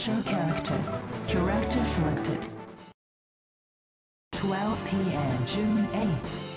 Capture character. Character selected. 12 p.m. June 8th.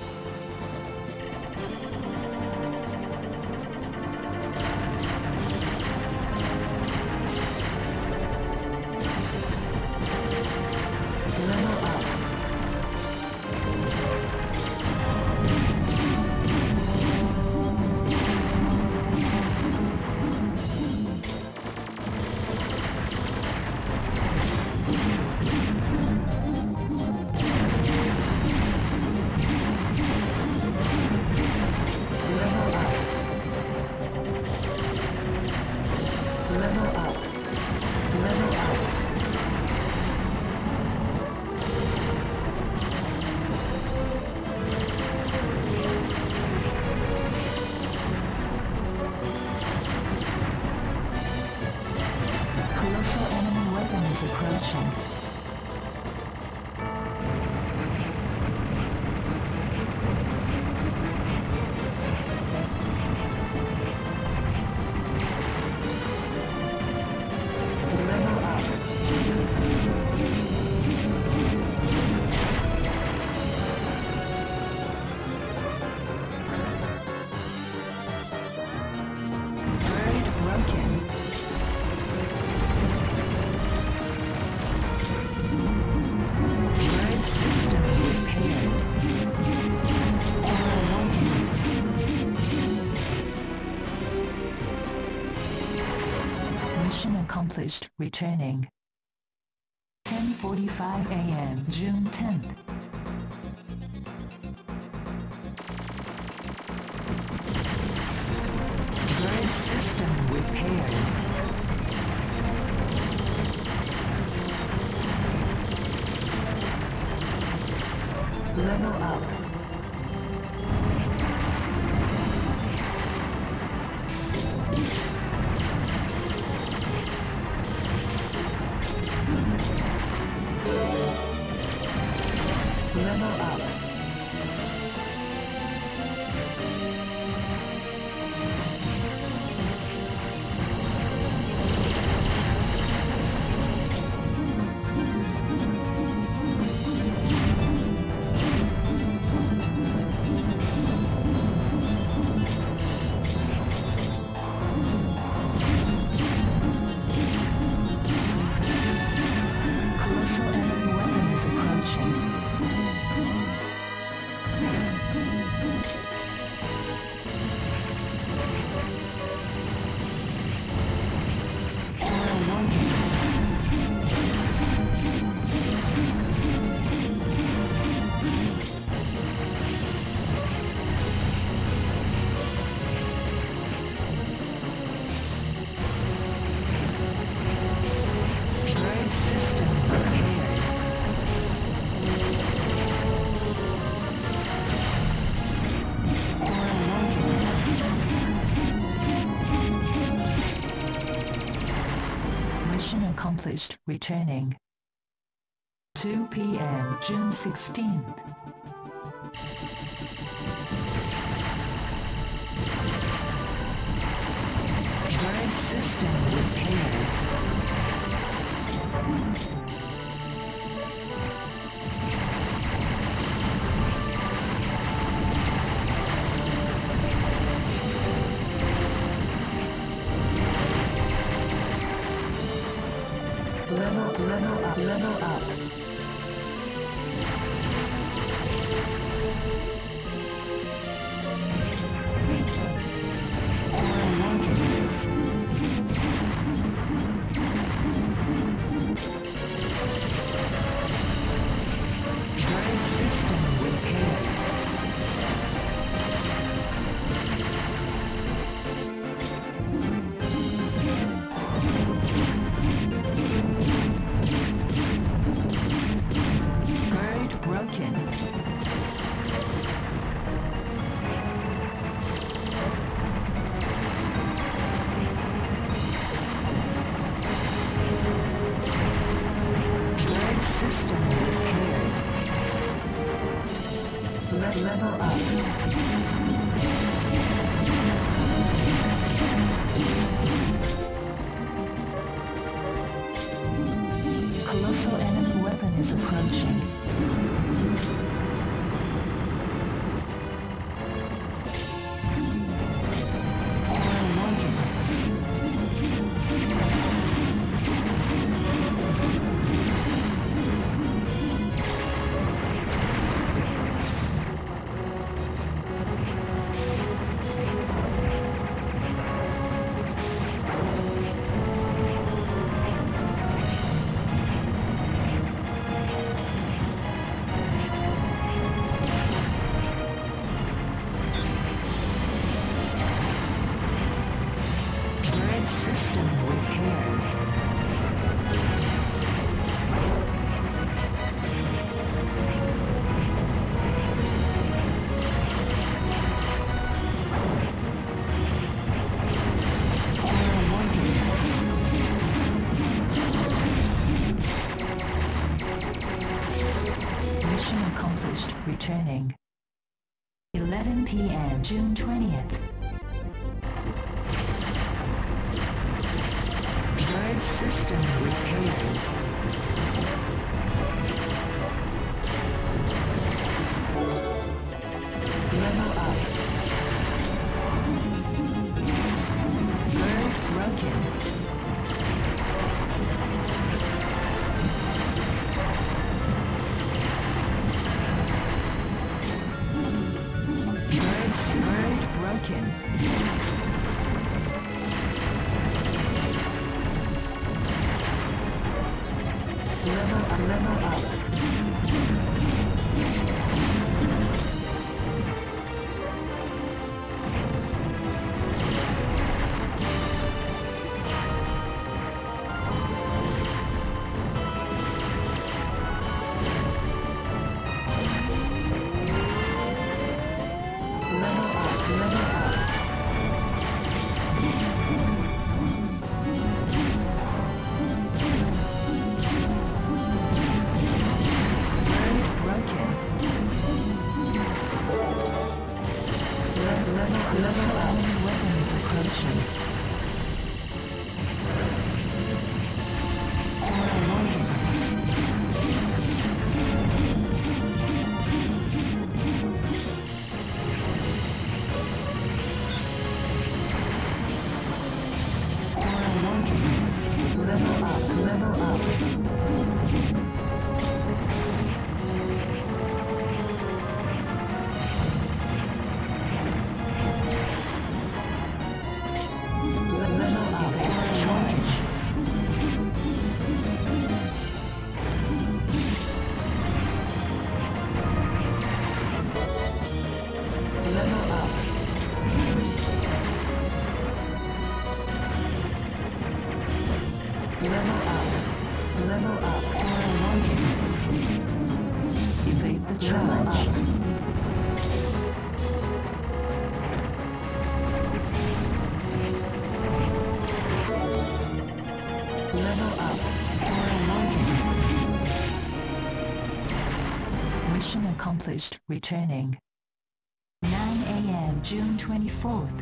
Accomplished. Returning. 10:45 a.m. June 10th. Bird system repaired. Level up. Returning. 2 p.m. June 16th. Level, level up, level up. 11 p.m. June 20th. Drive system repaired. broken. Level up, level accomplished returning. 9 a.m. June 24th.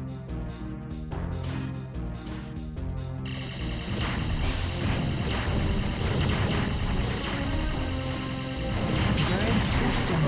Bird system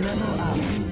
Level up.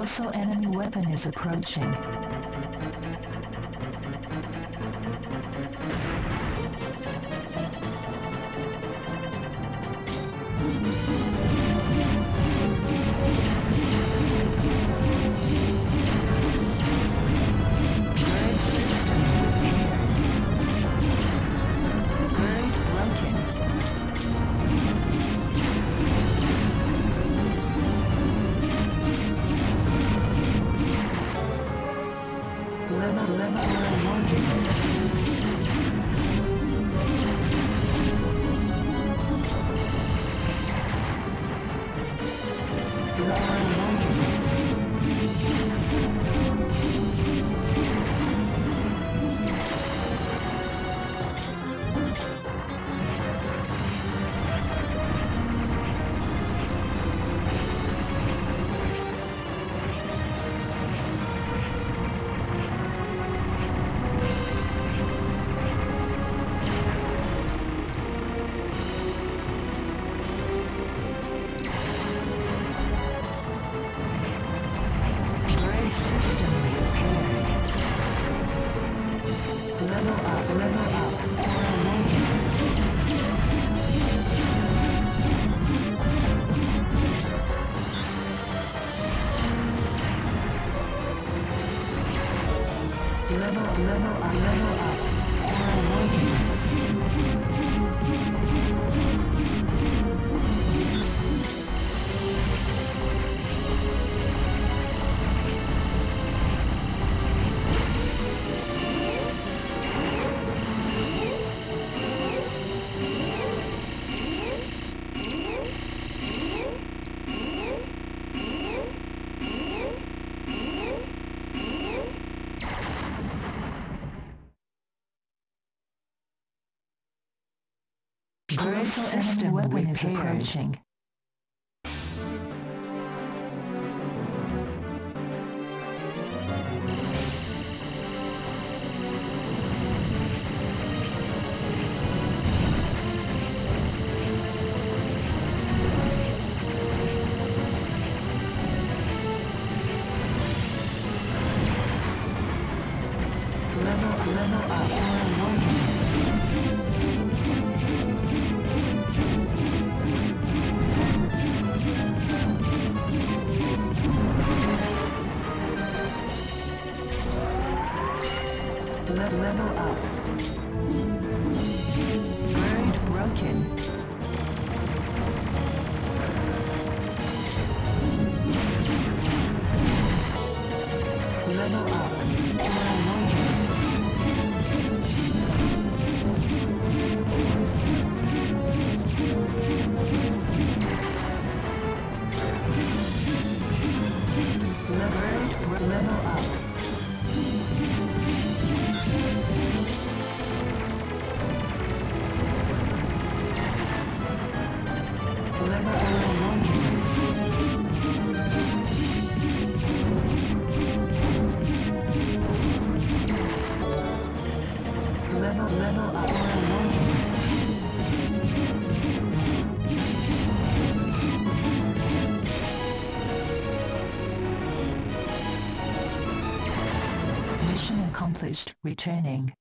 Also, enemy weapon is approaching. Critical enemy weapon is approaching. Level, up. Returning.